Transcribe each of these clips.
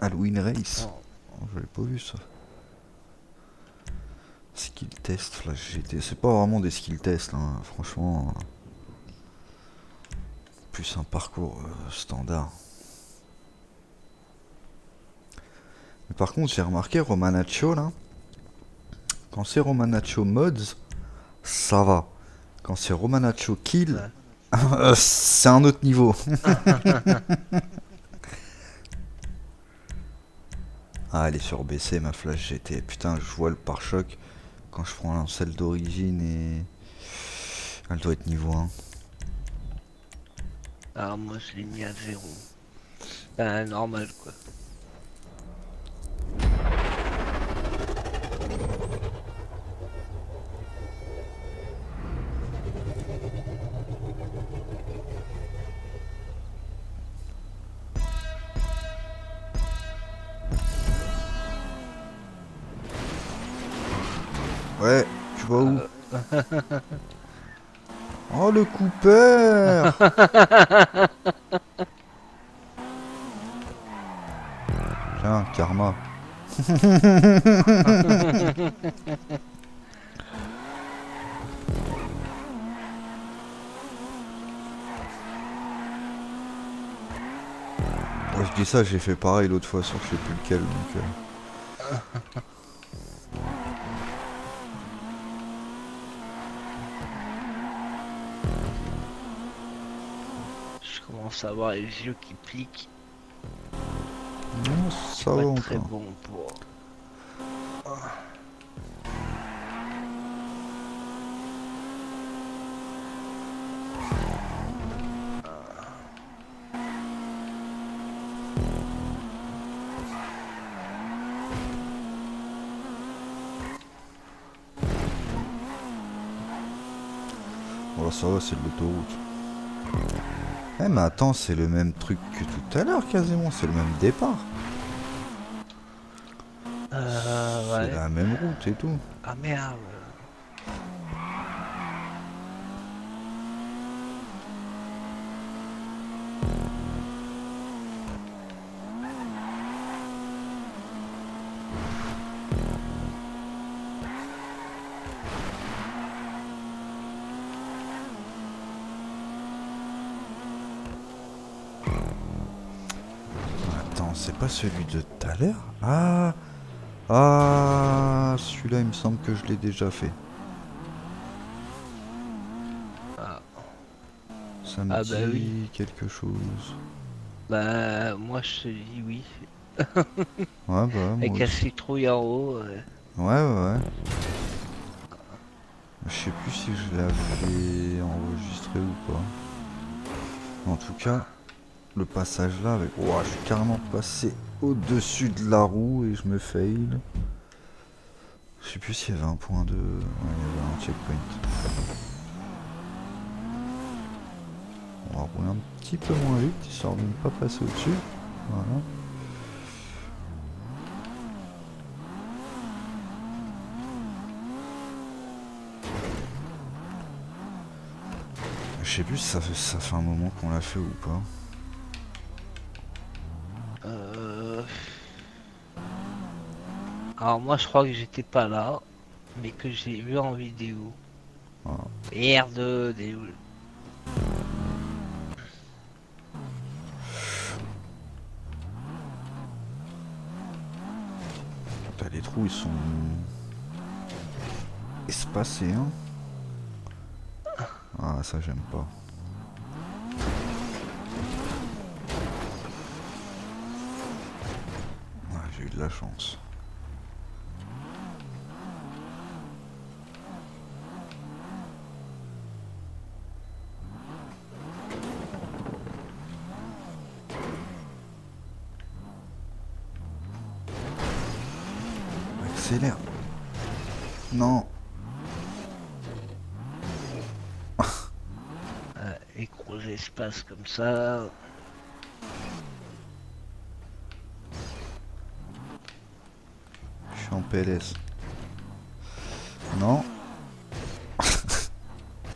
Halloween Race. Non. Oh, J'avais pas vu ça. Skill test Flash GT. C'est pas vraiment des skill tests, hein, franchement. Plus un parcours euh, standard. Mais par contre, j'ai remarqué Romanaccio là. Quand c'est Romanaccio mods, ça va. Quand c'est Romanaccio kill, Ouais. c'est un autre niveau. ah, elle est sur BC ma flash GT. Putain, je vois le pare-choc quand je prends celle d'origine et. Elle doit être niveau 1. Alors moi je l'ai mis à zéro. Ben normal quoi. Ouais, tu vois où? Oh le Cooper Tiens, karma. Je dis ça, j'ai fait pareil l'autre fois sur je sais plus lequel donc. euh, Je commence à avoir les yeux qui piquent. non, ça va très encore. bon pour. Oh ça va, c'est de l'autoroute. Eh mais attends, c'est le même truc que tout à l'heure quasiment, c'est le même départ. Euh, C'est ouais. la même route et tout. Ah merde. C'est pas celui de tout à l'heure Ah Ah Celui-là il me semble que je l'ai déjà fait. Ah. Ça me Ah dit bah oui. quelque chose. Bah moi je te dis oui. Ouais bah moi Avec la aussi. citrouille en haut. Ouais ouais ouais. Je sais plus si je l'avais enregistré ou pas. En tout cas, le passage là avec. Ouah, je suis carrément passé au-dessus de la roue et je me fail. Je sais plus s'il y avait un point de. Ouais, il y avait un checkpoint. On va rouler un petit peu moins vite, histoire de ne pas passer au-dessus. Voilà. Je sais plus si ça fait, ça fait un moment qu'on l'a fait ou pas. Alors moi je crois que j'étais pas là, mais que j'ai vu en vidéo. Ah. Merde, des... Les trous ils sont espacés hein. Ah ça j'aime pas. Ah, j'ai eu de la chance. Non. euh, et gros espaces comme ça. Je suis en PLS. Non.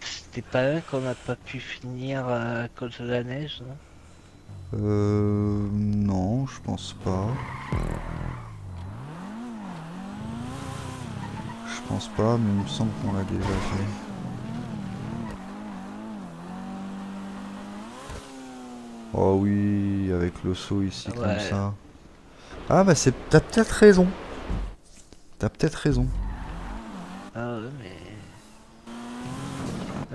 C'était pas un qu'on n'a pas pu finir à cause de la neige, non? Euh... Non, je pense pas. Pense pas, mais il me semble qu'on l'a déjà fait. Oh oui, avec le saut ici comme ça. Ah bah c'est... T'as peut-être raison. T'as peut-être raison. Ah ouais, mais.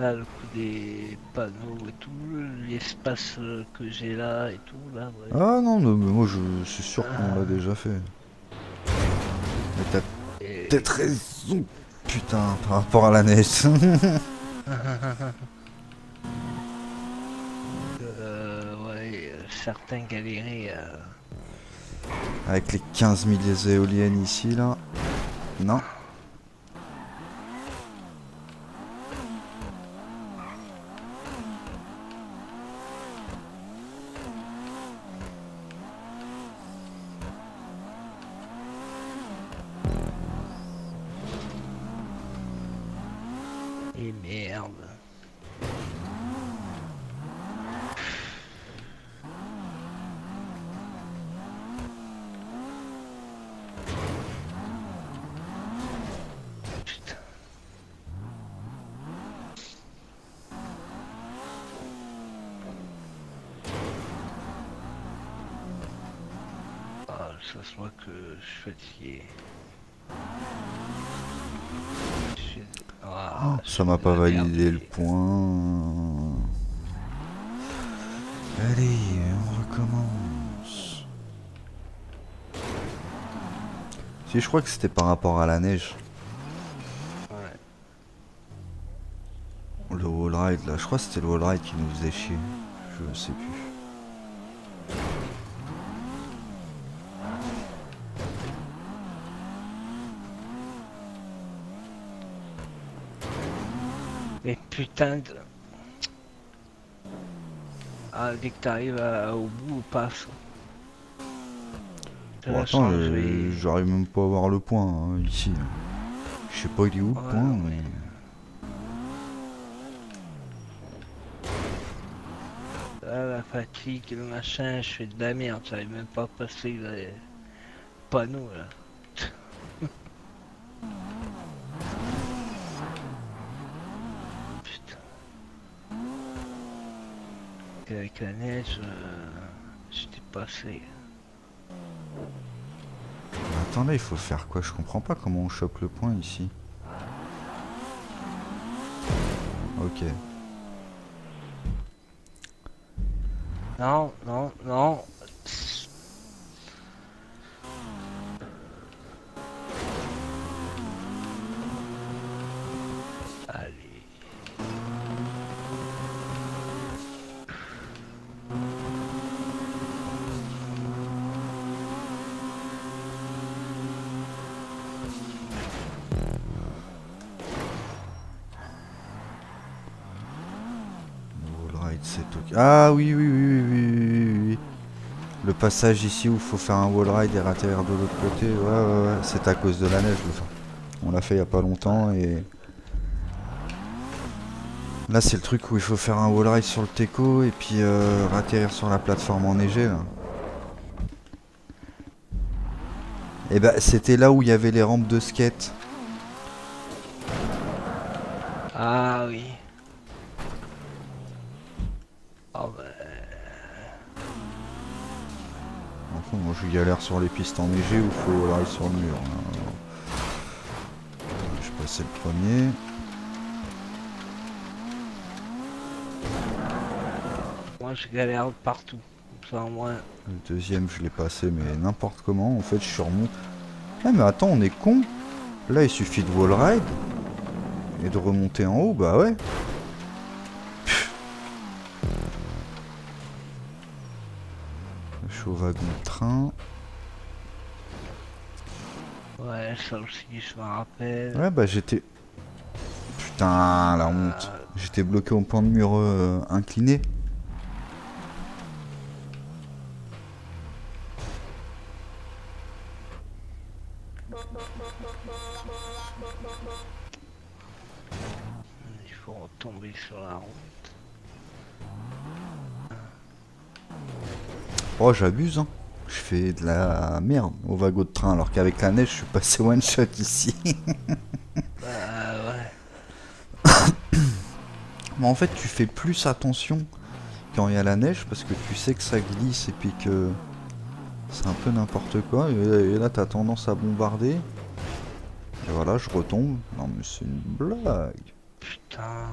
Là, le coup des panneaux et tout, l'espace euh, que j'ai là et tout, là, ouais. Ah non, mais moi je suis sûr qu'on l'a déjà fait. Mais peut-être raison. Putain, par rapport à la neige. Euh, ouais, euh, certains galéraient à. Avec les 15 000 éoliennes ici, là. Non. Et merde. Putain. Ah, ça se voit que je suis fatigué. Je Ah, je Ça m'a pas validé le point. Allez, on recommence. Si, je crois que c'était par rapport à la neige. Ouais. Le wall ride, là. Je crois que c'était le wall ride qui nous faisait chier. Je sais plus. Mais putain de... Ah, dès que t'arrives au bout. De Bon, attends, j'arrive même pas à voir le point hein, ici. Je sais pas il est où le Ouais, point, mais. Ah, la fatigue, le machin, je fais de la merde, j'arrive même pas à passer les panneaux là. Putain. Et avec la neige, euh, j'étais passé. Attendez, il faut faire quoi? Je comprends pas comment on chope le point ici. Ok. Non, non, non. Ah oui, oui, oui, oui, oui, oui. Le passage ici où il faut faire un wall ride et atterrir de l'autre côté. Ouais, ouais, ouais. C'est à cause de la neige. On l'a fait il y a pas longtemps et. Là, c'est le truc où il faut faire un wall ride sur le teco et puis euh, sur la plateforme enneigée. Là. Et bah, c'était là où il y avait les rampes de skate. Ah oui. Oh bah, Enfin, moi je galère sur les pistes enneigées où il faut ride sur le mur. Je passais le premier. moi je galère partout. Au moins. Le deuxième, je l'ai passé, mais n'importe comment. En fait, je suis remonté. Ah, mais attends, on est con. Là, il suffit de wall ride et de remonter en haut, bah ouais. Au wagon train. Ouais, ça aussi je me rappelle. Ouais, bah j'étais. Putain, la honte. J'étais bloqué au point de mur euh, incliné. Oh, j'abuse, hein. Je fais de la merde au wagon de train, alors qu'avec la neige, je suis passé one shot ici. Bah ouais. Mais en fait, tu fais plus attention quand il y a la neige parce que tu sais que ça glisse et puis que c'est un peu n'importe quoi. Et, et là, t'as tendance à bombarder. Et voilà, je retombe. Non, mais c'est une blague. Putain.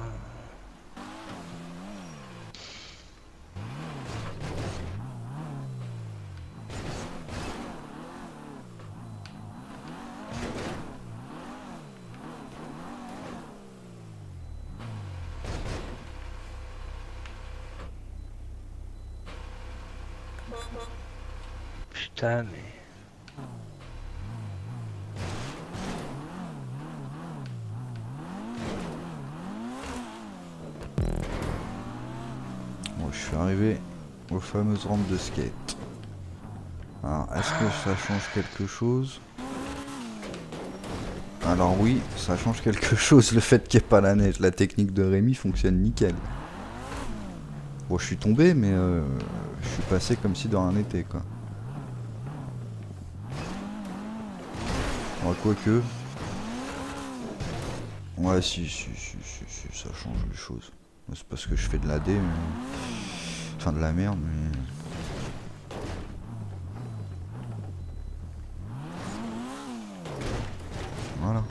Putain, mais... Bon, je suis arrivé aux fameuses rampes de skate. Alors, est-ce que ça change quelque chose? Alors oui, ça change quelque chose le fait qu'il n'y ait pas la neige. La technique de Rémi fonctionne nickel. Bon, je suis tombé, mais euh, suis passé comme si dans un été, quoi. Ouais, quoique... Ouais, si, si, si, si, si, ça change les choses. C'est parce que je fais de la D, mais... Enfin, de la merde, mais... Voilà.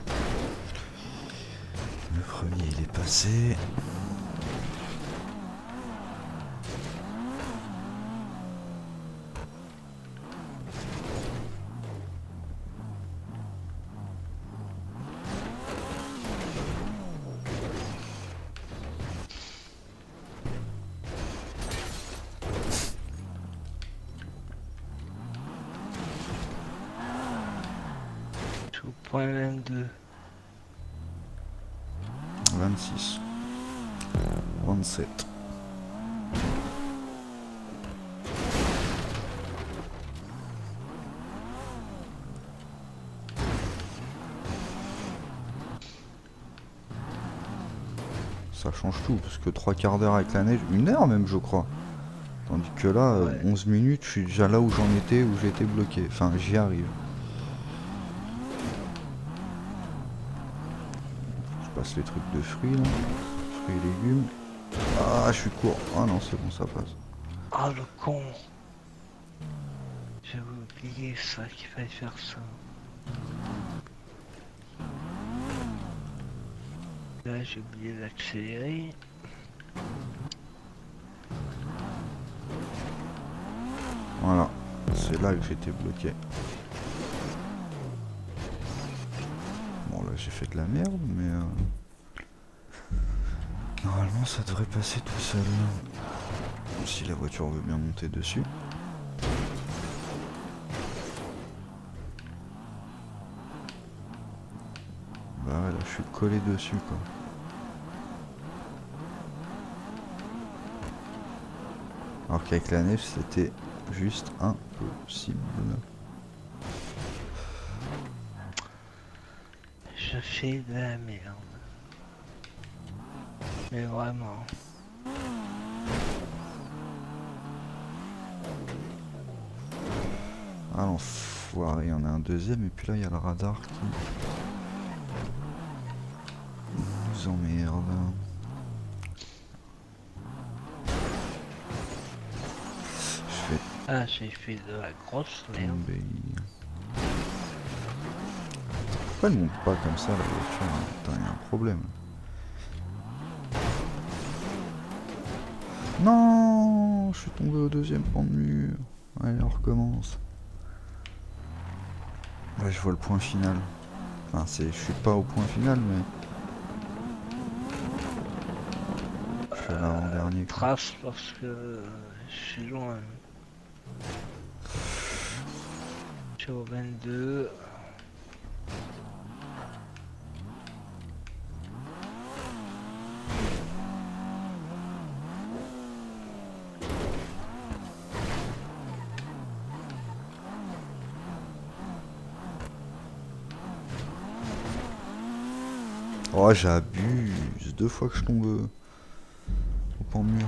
Le premier, il est passé. 22. 26. 27. Ça change tout, parce que trois quarts d'heure avec la neige, une heure même je crois. Tandis que là, Ouais. 11 minutes, je suis déjà là où j'en étais, où j'étais bloqué. Enfin, j'y arrive. Passe les trucs de fruits là. Fruits et légumes. Ah, je suis court. Ah non, c'est bon, ça passe. Ah le con J'avais oublié ça, qu'il fallait faire ça. Là j'ai oublié d'accélérer. Voilà. C'est là que j'étais bloqué. J'ai fait de la merde, mais... euh, Normalement, ça devrait passer tout seul. Si la voiture veut bien monter dessus. Bah là, je suis collé dessus, quoi. Alors qu'avec la neige, c'était juste impossible. Je fais de la merde. Mais vraiment. Ah l'enfoiré, il y en a un deuxième et puis là il y a le radar qui nous emmerde. Je vais Ah j'ai fait de la grosse merde. tomber. Pourquoi elle monte pas comme ça la voiture hein Putain, y a un problème. Non, je suis tombé au deuxième pan de mur. Allez, on recommence. Ouais, je vois le point final. Enfin, c'est, je suis pas au point final, mais. Je suis à l'avant-dernier. quoi. Trace parce que je suis loin. Je suis au 22. Oh, j'abuse. Deux fois que je tombe au pan mur.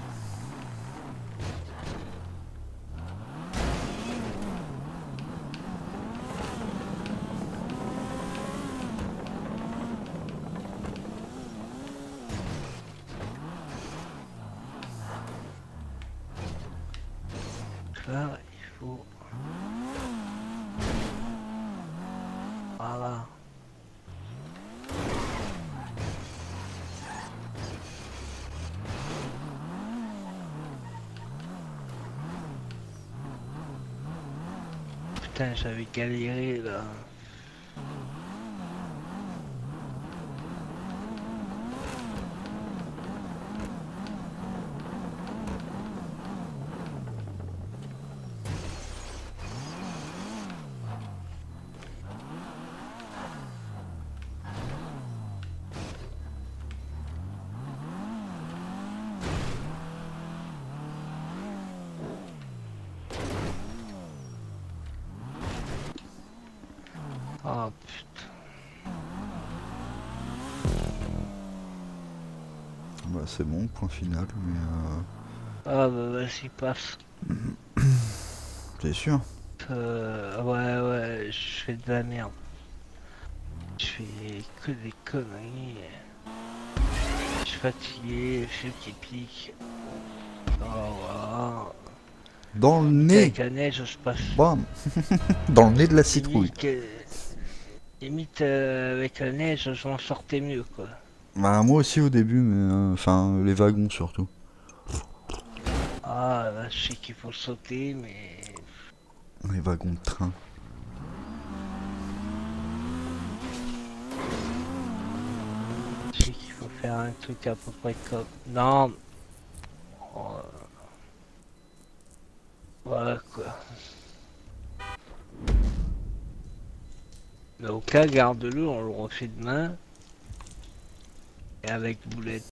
Voilà. Putain, j'avais galéré là. Oh putain. Bah, c'est bon, point final, mais euh, Ah bah vas-y, passe. c'est sûr? Euh, ouais, ouais, je fais de la merde. Je fais que des conneries. Je suis fatigué, je suis qui pique. Oh. Dans le nez Avec la neige, je passe. Bam Dans le nez de la citrouille. Limite, limite, euh, avec la neige, je m'en sortais mieux, quoi. Bah, moi aussi au début, mais euh, enfin, les wagons surtout. Ah, là, je sais qu'il faut sauter, mais... Les wagons de train. Je sais qu'il faut faire un truc à peu près comme... Non Oh. Voilà quoi. Mais au cas, garde-le, on le refait demain. Avec boulette.